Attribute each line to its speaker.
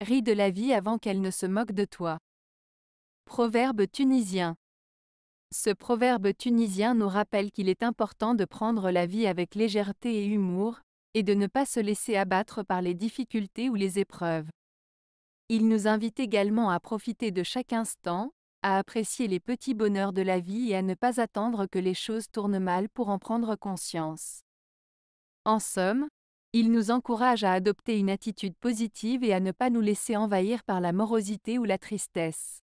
Speaker 1: ris de la vie avant qu'elle ne se moque de toi. Proverbe tunisien. Ce proverbe tunisien nous rappelle qu'il est important de prendre la vie avec légèreté et humour, et de ne pas se laisser abattre par les difficultés ou les épreuves. Il nous invite également à profiter de chaque instant, à apprécier les petits bonheurs de la vie et à ne pas attendre que les choses tournent mal pour en prendre conscience. En somme, il nous encourage à adopter une attitude positive et à ne pas nous laisser envahir par la morosité ou la tristesse.